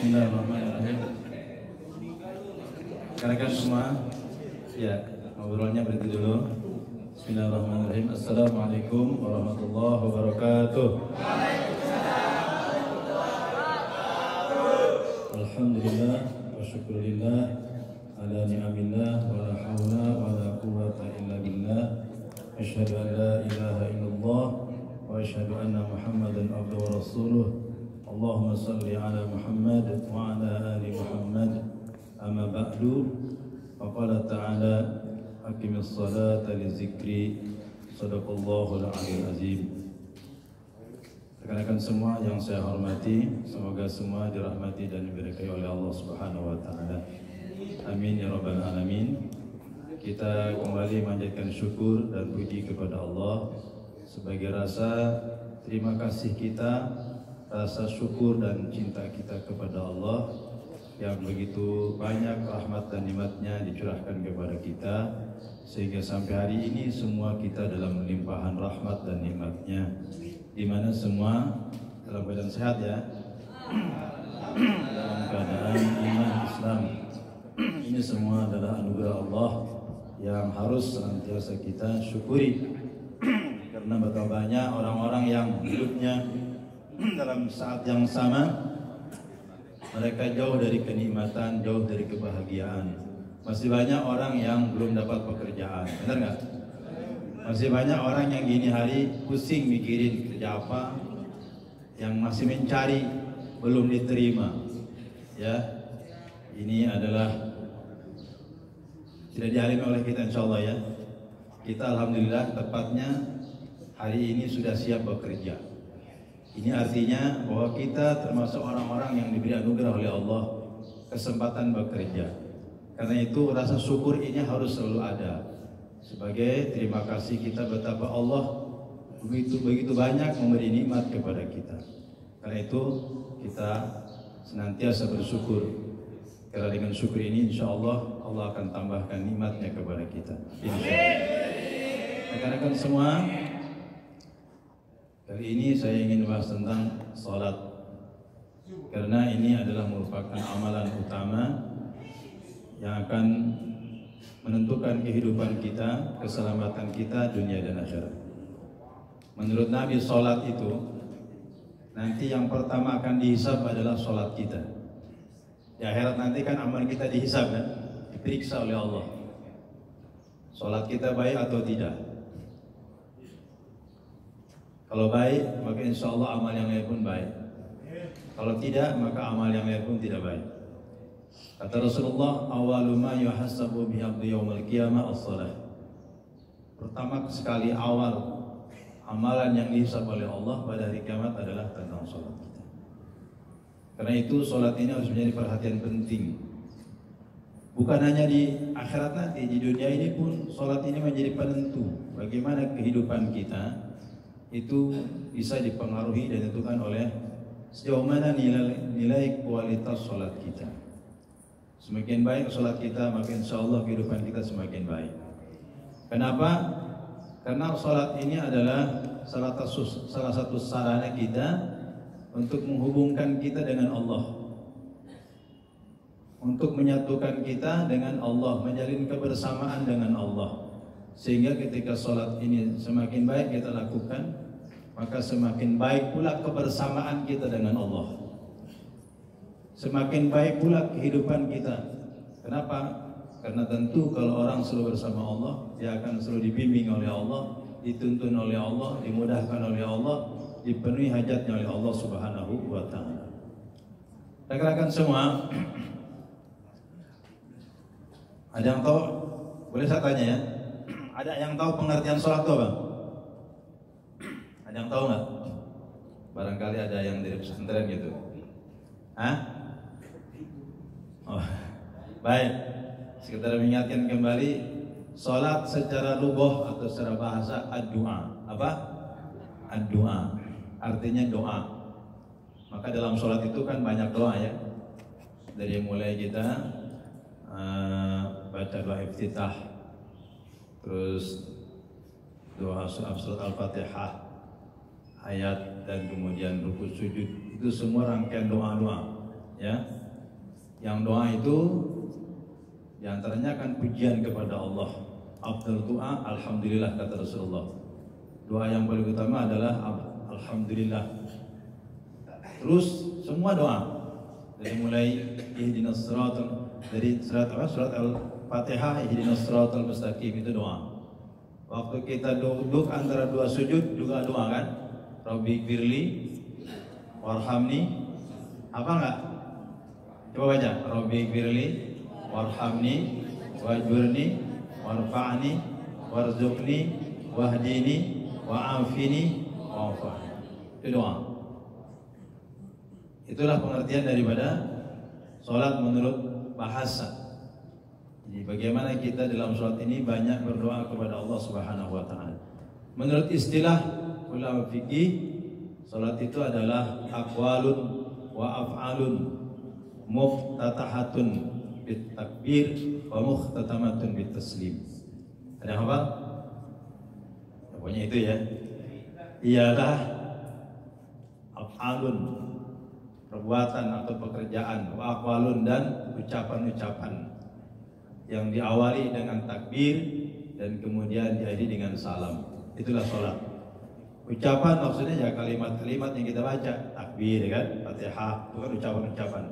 Bismillahirrahmanirrahim. Rekan semua, ya ngobrolnya berhenti dulu. Bismillahirrahmanirrahim. Assalamualaikum warahmatullahi wabarakatuh. Alhamdulillah wa syukurillah ala ni'amillah wa la hawla wa la quwwata illa billah. Asyhadu an la ilaha illallah wa asyhadu anna Muhammadan abduhu wa rasuluh. Salli ala Muhammad wa ala ali Muhammad. Amma ba'du. Faqala ta'ala Aqimis salata li zikri. Sadaqallahul aliyyil azim. Rekan-rekan semua yang saya hormati, semoga semua dirahmati dan diberkahi oleh Allah Subhanahu wa taala. Amin ya rabbal alamin. Kita kembali manjatkan syukur dan puji kepada Allah sebagai rasa terima kasih kita, rasa syukur dan cinta kita kepada Allah yang begitu banyak rahmat dan nikmatnya dicurahkan kepada kita sehingga sampai hari ini semua kita dalam limpahan rahmat dan nikmatnya. Di mana semua? Dalam keadaan sehat ya? Dalam keadaan iman Islam. Ini semua adalah anugerah Allah yang harus senantiasa kita syukuri. Karena betapa banyak orang-orang yang hidupnya dalam saat yang sama mereka jauh dari kenikmatan, jauh dari kebahagiaan. Masih banyak orang yang belum dapat pekerjaan, benar nggak? Masih banyak orang yang gini hari pusing mikirin kerja apa, yang masih mencari belum diterima. Ya, ini adalah tidak dialami oleh kita insya Allah ya. Kita alhamdulillah tepatnya hari ini sudah siap bekerja. Ini artinya bahwa kita termasuk orang-orang yang diberi anugerah oleh Allah kesempatan bekerja. Karena itu rasa syukur ini harus selalu ada. Sebagai terima kasih kita betapa Allah begitu begitu banyak memberi nikmat kepada kita. Karena itu kita senantiasa bersyukur. Karena dengan syukur ini insya Allah Allah akan tambahkan nikmatnya kepada kita. Allah. Rekan-rekan semua, Kali ini saya ingin bahas tentang salat karena ini adalah merupakan amalan utama yang akan menentukan kehidupan kita, keselamatan kita dunia dan akhirat. Menurut Nabi salat itu nanti yang pertama akan dihisab adalah salat kita. Di akhirat nanti kan amal kita dihisab kan, diperiksa oleh Allah. Salat kita baik atau tidak? Kalau baik, maka insya Allah amal yang lain pun baik. Kalau tidak, maka amal yang lain pun tidak baik. Kata Rasulullah, awalu ma yuhasabu bi abdi yaumil qiyamah as-salat. Pertama sekali awal amalan yang dihisab oleh Allah pada hari kiamat adalah tentang salat kita. Karena itu salat ini harus menjadi perhatian penting. Bukan hanya di akhirat nanti, di dunia ini pun salat ini menjadi penentu bagaimana kehidupan kita itu bisa dipengaruhi dan ditentukan oleh sejauh mana nilai, nilai kualitas sholat kita. Semakin baik sholat kita, maka insya Allah kehidupan kita semakin baik. Kenapa? Karena sholat ini adalah salah satu, salah satu sarana kita untuk menghubungkan kita dengan Allah. Untuk menyatukan kita dengan Allah, menjalin kebersamaan dengan Allah. Sehingga ketika sholat ini semakin baik kita lakukan, maka semakin baik pula kebersamaan kita dengan Allah. Semakin baik pula kehidupan kita. Kenapa? Karena tentu kalau orang selalu bersama Allah, dia akan selalu dibimbing oleh Allah, dituntun oleh Allah, dimudahkan oleh Allah, dipenuhi hajatnya oleh Allah Subhanahu wa taala. Rekan-rekan semua, ada yang tahu? Boleh saya tanya ya? Ada yang tahu pengertian sholat itu bang? Ada yang tahu nggak? Barangkali ada yang dari pesantren gitu. Hah? Oh, baik. Sekitar mengingatkan kembali, sholat secara lugoh atau secara bahasa ad-doa. Apa? Ad-doa. Artinya doa. Maka dalam sholat itu kan banyak doa ya. Dari mulai kita uh, baca doa iftitah, terus doa surat al-fatihah ayat dan kemudian rukun sujud itu semua rangkaian doa-doa Ya. Yang doa itu di antaranya kan pujian kepada Allah. Abdul doa, alhamdulillah kata Rasulullah. Doa yang paling utama adalah alhamdulillah. Terus semua doa dari mulai ihdinas dari surat? Surat Al-Fatihah ihdinas siratal mustaqim itu doa. Waktu kita duduk antara dua sujud juga doa kan? Rabbi firli warhamni apa enggak? Coba baca. Rabbi firli warhamni wajurni warfa'ni warzuqni wahdini wa'afini wa'afani. Itu doa. Itulah pengertian daripada sholat menurut bahasa. Jadi bagaimana kita dalam sholat ini banyak berdoa kepada Allah Subhanahu wa taala. Menurut istilah ulama fikih, sholat itu adalah aqwalun wa af'alun muftatahatun bit takbir wa muhtatamatun bit taslim. Ada apa? Pokoknya itu ya. Ialah af'alun perbuatan atau pekerjaan wa aqwalun dan ucapan-ucapan yang diawali dengan takbir dan kemudian diakhiri dengan salam. Itulah sholat. Ucapan maksudnya ya kalimat-kalimat yang kita baca, takbir ya kan, Fatihah, itu kan ucapan-ucapan.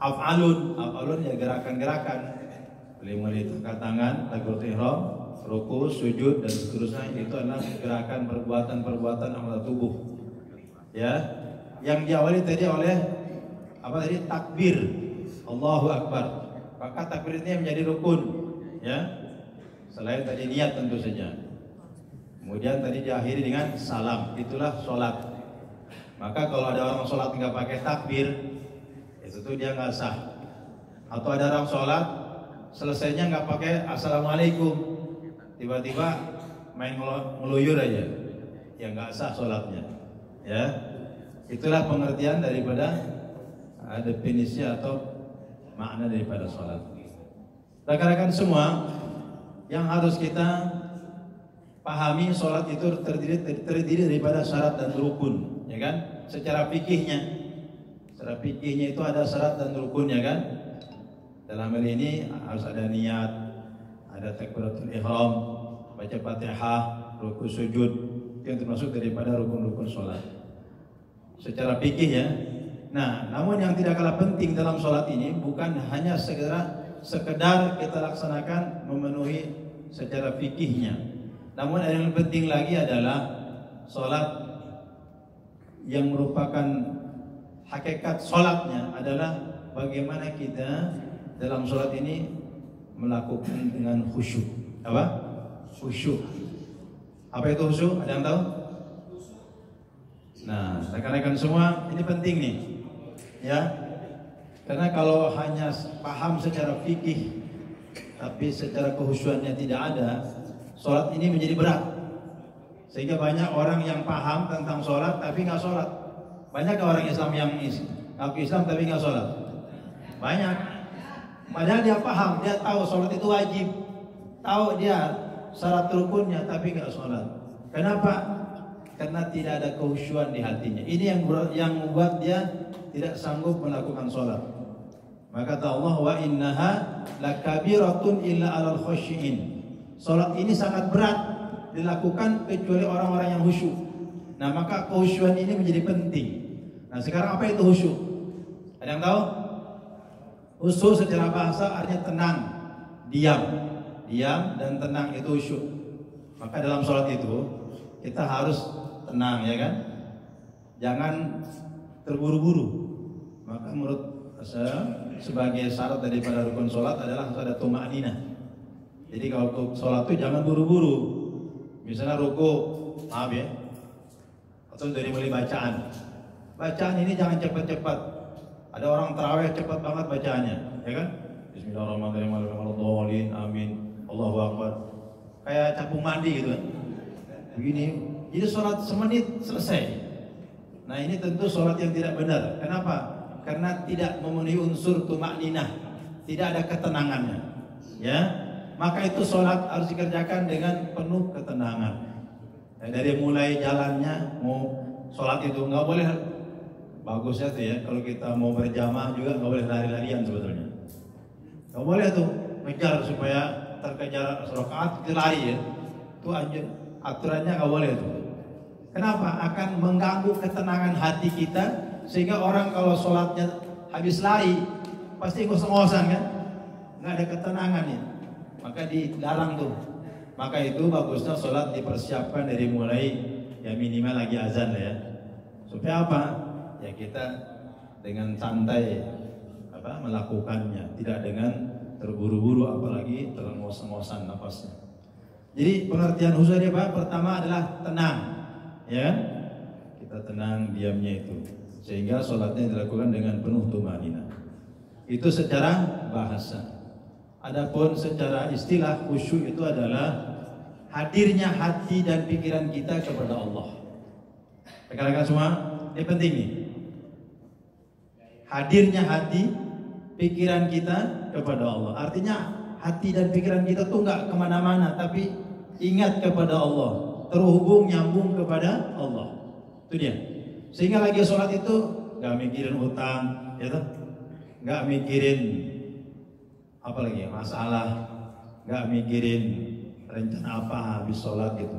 Af'alun, af'alun ya gerakan-gerakan. Mulai angkat tangan, takbiratul ihram, ruku, sujud dan seterusnya itu adalah gerakan perbuatan-perbuatan anggota tubuh. Ya, yang diawali tadi oleh apa tadi takbir Allahu Akbar maka takbir ini menjadi rukun ya. Selain tadi niat tentu saja. Kemudian tadi diakhiri dengan salam. Itulah sholat. Maka kalau ada orang sholat nggak pakai takbir itu tuh dia nggak sah. Atau ada orang sholat selesainya nggak pakai assalamualaikum. Tiba-tiba main ngeluyur aja. Ya nggak sah sholatnya ya. Itulah pengertian daripada uh, definisi atau makna daripada sholat. Rekan-rekan semua, yang harus kita pahami sholat itu terdiri, terdiri daripada syarat dan rukun, ya kan? Secara fikihnya, secara fikihnya itu ada syarat dan rukun, ya kan? Dalam hal ini harus ada niat, ada takbiratul ihram, baca fatihah, rukun sujud, yang termasuk daripada rukun-rukun sholat secara fikih ya. Nah, namun yang tidak kalah penting dalam sholat ini bukan hanya sekedar sekedar kita laksanakan memenuhi secara fikihnya. Namun yang penting lagi adalah sholat yang merupakan hakikat sholatnya adalah bagaimana kita dalam sholat ini melakukan dengan khusyuk. Apa? Khusyuk. Apa itu khusyuk? Ada yang tahu? Nah, rekan-rekan semua, ini penting nih. Ya. Karena kalau hanya paham secara fikih tapi secara kehusuannya tidak ada, sholat ini menjadi berat. Sehingga banyak orang yang paham tentang sholat tapi nggak sholat. Banyak orang Islam yang ngaku Islam tapi nggak sholat. Banyak. Padahal dia paham, dia tahu sholat itu wajib. Tahu dia syarat rukunnya tapi nggak sholat. Kenapa? karena tidak ada kehusuan di hatinya. Ini yang yang membuat dia tidak sanggup melakukan sholat. Maka kata Allah wa innaha lakabiratun illa alal khosyin. Sholat ini sangat berat dilakukan kecuali orang-orang yang khusyuk. Nah maka kehusuan ini menjadi penting. Nah sekarang apa itu khusyuk? Ada yang tahu? Khusyuk secara bahasa artinya tenang, diam, diam dan tenang itu khusyuk. Maka dalam sholat itu kita harus tenang ya kan jangan terburu-buru maka menurut saya sebagai syarat daripada rukun sholat adalah harus ada tumanina jadi kalau sholat itu jangan buru-buru. Misalnya ruku maaf ya. Atau dari mulai bacaan. Bacaan ini jangan cepat-cepat. Ada orang terawih cepat banget bacaannya ya kan? Bismillahirrahmanirrahim. Amin. Allahu Akbar. Kayak capung mandi gitu kan. Begini. Jadi sholat semenit selesai. Nah ini tentu sholat yang tidak benar. Kenapa? Karena tidak memenuhi unsur tumak ninah. Tidak ada ketenangannya. Ya, maka itu sholat harus dikerjakan dengan penuh ketenangan. Ya, dari mulai jalannya mau sholat itu nggak boleh bagusnya tuh ya kalau kita mau berjamaah juga nggak boleh lari-larian sebetulnya. Nggak boleh tuh ngejar supaya terkejar kita lari ya. Itu aja aturannya nggak boleh tuh. Kenapa? Akan mengganggu ketenangan hati kita sehingga orang kalau sholatnya habis lari pasti ngos-ngosan kan? Nggak ada ketenangan ya. Maka dilarang tuh. Maka itu bagusnya sholat dipersiapkan dari mulai ya minimal lagi azan lah ya. Supaya apa? Ya kita dengan santai apa melakukannya, tidak dengan terburu-buru apalagi terngos-ngosan nafasnya. Jadi pengertian khusus dia Pak pertama adalah tenang, ya kita tenang diamnya itu sehingga sholatnya dilakukan dengan penuh tumanina. Itu secara bahasa. Adapun secara istilah khusyuk itu adalah hadirnya hati dan pikiran kita kepada Allah. Rekan-rekan semua, ini penting nih. Hadirnya hati, pikiran kita kepada Allah. Artinya hati dan pikiran kita tuh nggak ke mana-mana, tapi ingat kepada Allah, terhubung nyambung kepada Allah. Itu dia. Sehingga lagi sholat itu nggak mikirin utang, ya tuh, nggak mikirin apa lagi masalah. Nggak mikirin rencana apa habis sholat gitu.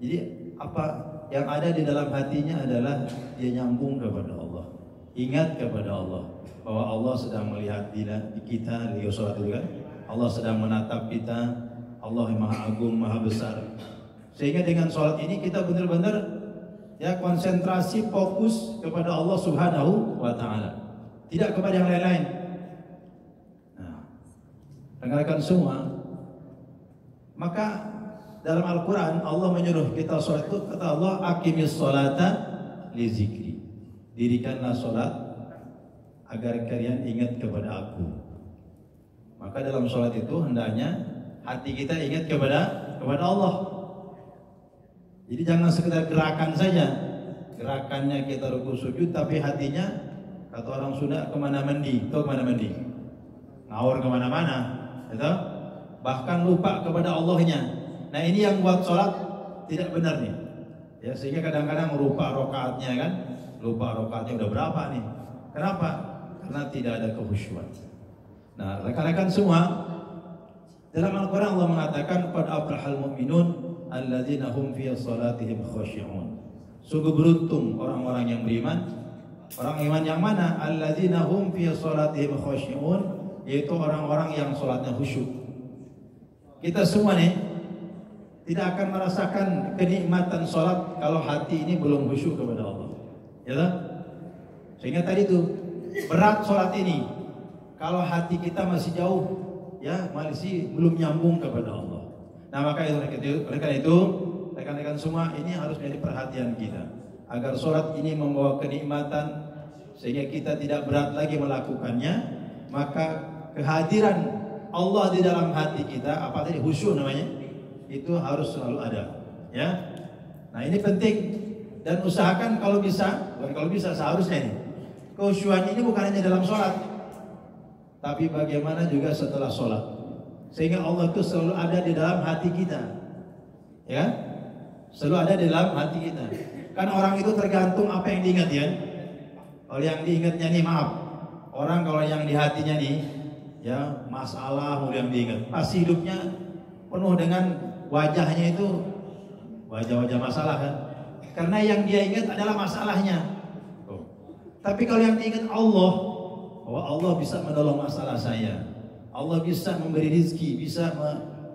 Jadi apa yang ada di dalam hatinya adalah dia nyambung kepada Allah. Ingat kepada Allah bahwa Allah sedang melihat kita di sholat itu kan. Allah sedang menatap kita. Allah maha agung maha besar sehingga dengan sholat ini kita benar-benar ya konsentrasi fokus kepada Allah subhanahu wa ta'ala. Tidak kepada yang lain-lain. Rekan-rekan semua, maka dalam Al-Quran Allah menyuruh kita sholat itu kata Allah akimis sholata li zikri. Dirikanlah sholat agar kalian ingat kepada aku. Maka dalam sholat itu hendaknya hati kita ingat kepada kepada Allah jadi jangan sekedar gerakan saja gerakannya kita ruku sujud tapi hatinya kata orang Sunda ke mana mandi tahu ke mana mandi ngawur ke mana-mana gitu? bahkan lupa kepada Allahnya. Nah ini yang buat sholat tidak benar nih. Ya sehingga kadang-kadang lupa rokaatnya kan, lupa rokaatnya udah berapa nih? Kenapa? Karena tidak ada kehusuan. Nah rekan-rekan semua, dalam Al-Quran Allah mengatakan pada abrahal mu'minun alladzina hum fi salatihim khashi'un. Sungguh beruntung orang-orang yang beriman. Orang iman yang mana? Alladzina hum fi salatihim khashi'un yaitu orang-orang yang sholatnya khusyuk. Kita semua nih tidak akan merasakan kenikmatan sholat kalau hati ini belum khusyuk kepada Allah. Ya? Sehingga tadi itu berat sholat ini kalau hati kita masih jauh ya masih belum nyambung kepada Allah. Nah maka itu karena itu rekan-rekan semua ini harus menjadi perhatian kita agar sholat ini membawa kenikmatan sehingga kita tidak berat lagi melakukannya maka kehadiran Allah di dalam hati kita, apa tadi khusyuk namanya, itu harus selalu ada. Ya, nah ini penting dan usahakan kalau bisa, bukan kalau bisa seharusnya ini. Khusyuan ini bukan hanya dalam sholat, tapi bagaimana juga setelah sholat. Sehingga Allah itu selalu ada di dalam hati kita. Ya, selalu ada di dalam hati kita. Kan orang itu tergantung apa yang diingat ya. Kalau yang diingatnya nih maaf, orang kalau yang di hatinya nih ya masalah yang diingat. Pasti hidupnya penuh dengan wajahnya itu wajah-wajah masalah kan? Karena yang dia ingat adalah masalahnya. Tapi kalau yang diingat Allah bahwa Allah bisa menolong masalah saya Allah bisa memberi rezeki bisa me,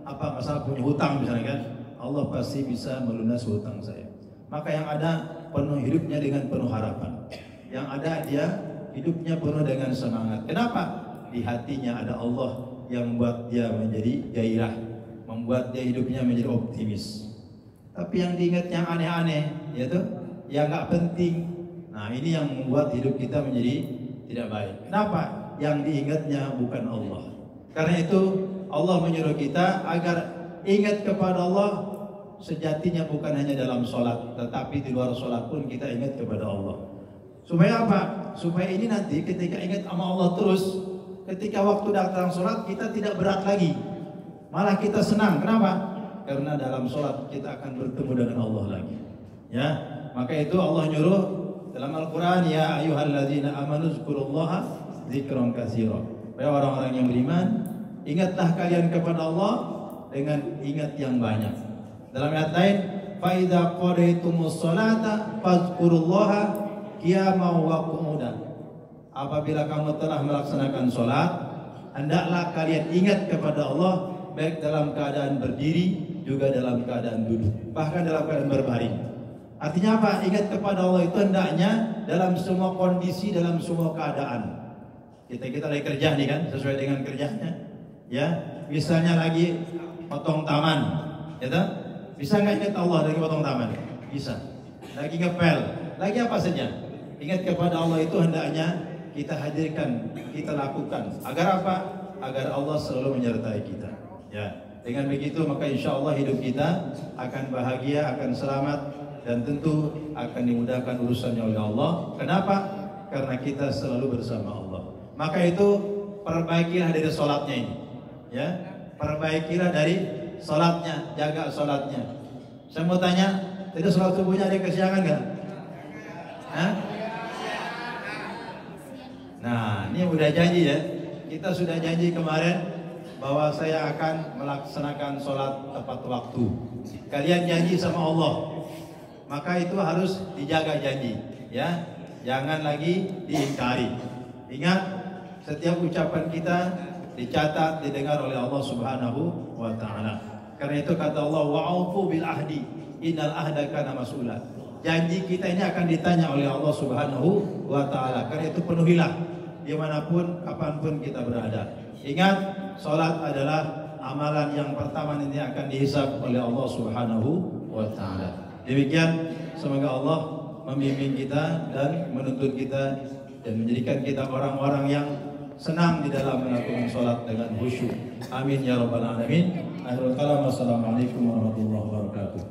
apa masalah punya hutang misalnya kan Allah pasti bisa melunasi hutang saya maka yang ada penuh hidupnya dengan penuh harapan yang ada dia hidupnya penuh dengan semangat kenapa di hatinya ada Allah yang membuat dia menjadi gairah, membuat dia hidupnya menjadi optimis. Tapi yang diingat yang aneh-aneh, yaitu yang nggak penting. Nah ini yang membuat hidup kita menjadi tidak baik. Kenapa? Yang diingatnya bukan Allah. Karena itu Allah menyuruh kita agar ingat kepada Allah sejatinya bukan hanya dalam sholat, tetapi di luar sholat pun kita ingat kepada Allah. Supaya apa? Supaya ini nanti ketika ingat sama Allah terus, ketika waktu datang sholat kita tidak berat lagi. Malah kita senang. Kenapa? Karena dalam sholat kita akan bertemu dengan Allah lagi. Ya, maka itu Allah nyuruh dalam Al-Quran ya ayuhalladzina amanu zkurullaha zikron katsira. Ya orang-orang yang beriman, ingatlah kalian kepada Allah dengan ingat yang banyak. Dalam ayat lain, fa idza qadaytumus salata fazkurullaha qiyaman wa qu'udan. Apabila kamu telah melaksanakan salat, hendaklah kalian ingat kepada Allah baik dalam keadaan berdiri juga dalam keadaan duduk, bahkan dalam keadaan berbaring. Artinya apa? Ingat kepada Allah itu hendaknya dalam semua kondisi, dalam semua keadaan. Kita kita lagi kerja nih kan, sesuai dengan kerjanya. Ya, misalnya lagi potong taman, ya tak? Bisa nggak ingat Allah lagi potong taman? Bisa. Lagi ngepel, lagi apa saja? Ingat kepada Allah itu hendaknya kita hadirkan, kita lakukan. Agar apa? Agar Allah selalu menyertai kita. Ya, dengan begitu maka insya Allah hidup kita akan bahagia, akan selamat, dan tentu akan dimudahkan urusannya oleh Allah. Kenapa? Karena kita selalu bersama Allah. Maka itu perbaikilah dari sholatnya ini, ya. Perbaikilah dari sholatnya, jaga sholatnya. Saya mau tanya, tadi sholat subuhnya ada kesiangan nggak? Nah, ini udah janji ya. Kita sudah janji kemarin bahwa saya akan melaksanakan sholat tepat waktu. Kalian janji sama Allah, maka itu harus dijaga janji ya jangan lagi diingkari ingat setiap ucapan kita dicatat didengar oleh Allah Subhanahu wa taala. Karena itu kata Allah wa'ufu bil ahdi innal ahda kana mas'ula. Janji kita ini akan ditanya oleh Allah Subhanahu wa taala. Karena itu penuhilah di mana pun kapan pun kita berada. Ingat salat adalah amalan yang pertama ini akan dihisab oleh Allah Subhanahu wa taala. Demikian semoga Allah membimbing kita dan menuntut kita dan menjadikan kita orang-orang yang senang di dalam melakukan sholat dengan khusyuk. Amin ya rabbal alamin. Akhirul kalam. Wassalamualaikum warahmatullahi wabarakatuh.